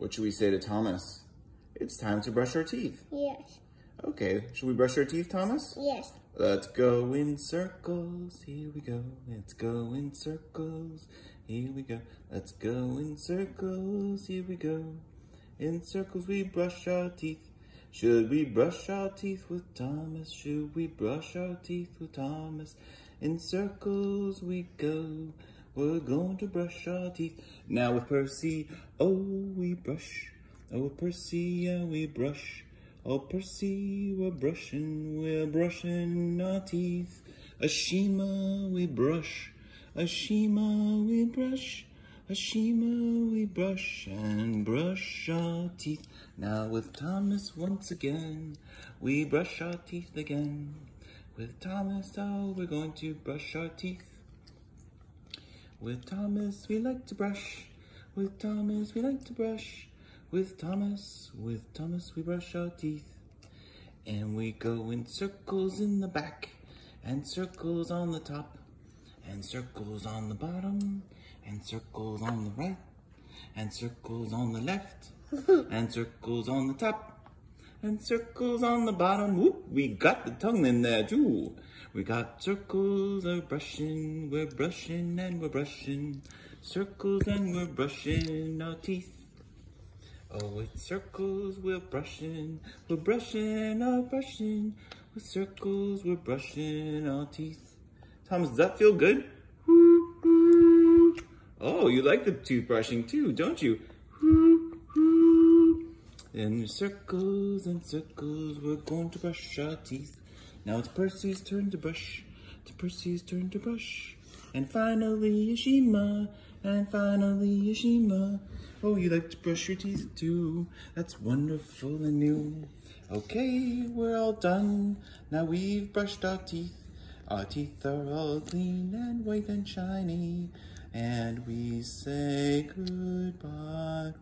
What should we say to Thomas? It's time to brush our teeth. Yes. Okay, should we brush our teeth, Thomas? Yes. Let's go in circles, here we go. Let's go in circles, here we go. Let's go in circles, here we go. In circles we brush our teeth. Should we brush our teeth with Thomas? Should we brush our teeth with Thomas? In circles we go. We're going to brush our teeth. Now with Percy, oh, we brush. Oh, Percy, yeah, we brush. Oh, Percy, we're brushing, we're brushing our teeth. Ashima, we brush. Ashima, we brush. Ashima, we brush and brush our teeth. Now with Thomas once again, we brush our teeth again. With Thomas, oh, we're going to brush our teeth. With Thomas, we like to brush. With Thomas, we like to brush. With Thomas, with Thomas, we brush our teeth. And we go in circles in the back, and circles on the top, and circles on the bottom, and circles on the right, and circles on the left, and circles on the top, and circles on the bottom. Whoop, we got the tongue in there too. We got circles of brushing, we're brushing and we're brushing. Circles and we're brushing our teeth. Oh, with circles we're brushing, we're brushing our brushing. With circles we're brushing our teeth. Thomas, does that feel good? Oh, you like the toothbrushing too, don't you? In circles and circles, we're going to brush our teeth. Now it's Percy's turn to brush. It's Percy's turn to brush. And finally, Ashima. And finally, Ashima. Oh, you like to brush your teeth too. That's wonderful and new. Okay, we're all done. Now we've brushed our teeth. Our teeth are all clean and white and shiny. And we say goodbye.